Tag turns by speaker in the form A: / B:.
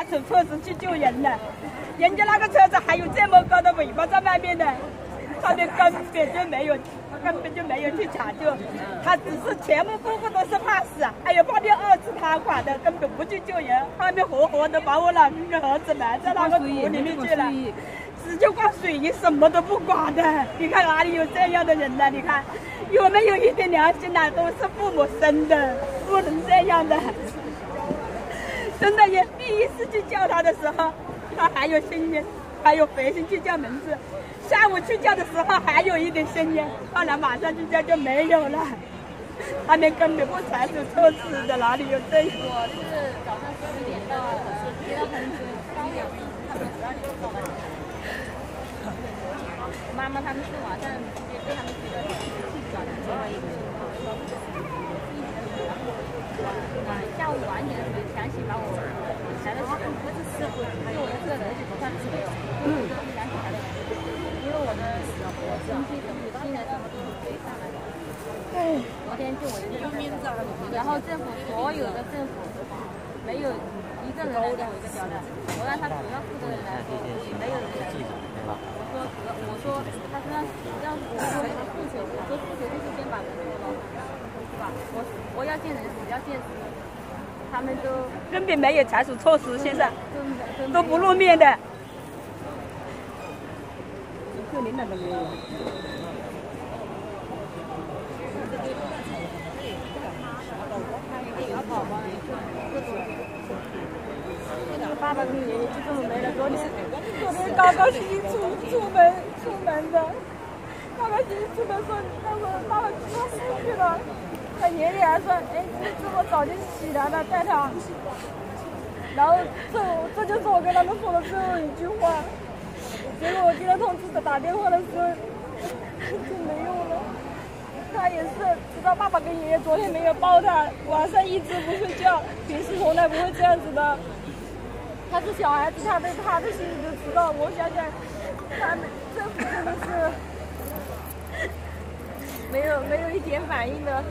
A: 拿出车子去救人了，人家那个车子还有这么高的尾巴在外面呢，他们根本就没有，根本就没有去抢救，他只是全部夫妇都是怕死，还有发现二次塌垮的，根本不去救人，他们活活的把我老公的儿子埋在那个土里面去了，只就挂水泥，什么都不管的。你看哪里有这样的人呢？你看有没有一点良心呢？都是父母生的，不能这样的。真的也第一次去叫他的时候，他还有声音，还有回声去叫名字。下午去叫的时候还有一点声音，后来马上去叫就没有了。他们根本不采取措施的，哪里有这？
B: 我是早上十点到，接到通知，一点他们十二点到了。妈妈他们是晚上直接被他们觉得去转另外一个信号，说一直然后啊下午晚点的时候想起把我来了不是师傅，就我的这个儿子不算是没有，嗯，想起来了，因为我的亲戚什么亲人什么都是追上来的。昨天就我一个人，然后政府所有的政府没有一个人来给我一个交代，我让他主要负责人来说，也没有人来说。我说主要我说他说让让我说没诉求，我说诉求就是先把人给我捞上来，是吧？我我要见人只要见尸，他们都
A: 根本没有采取措施，现在
B: 都
A: 都不露面的。
C: 就领导都没有。
A: 爸爸跟爷爷就这么没了，昨天昨天高高兴兴出出门出门的，高高兴兴出门说，他说爸爸去了，他爷爷还说，哎，你这么早就起来了带他，然后这这就是我跟他们说的最后一句话，结果我接到通知的打电话的时候就没用了，他也是知道爸爸跟爷爷昨天没有抱他，晚上一直不睡觉，平时从来不会这样子的。他是小孩子，他的他的心里都知道。我想想，他们政府真的是没有没有一点反应的。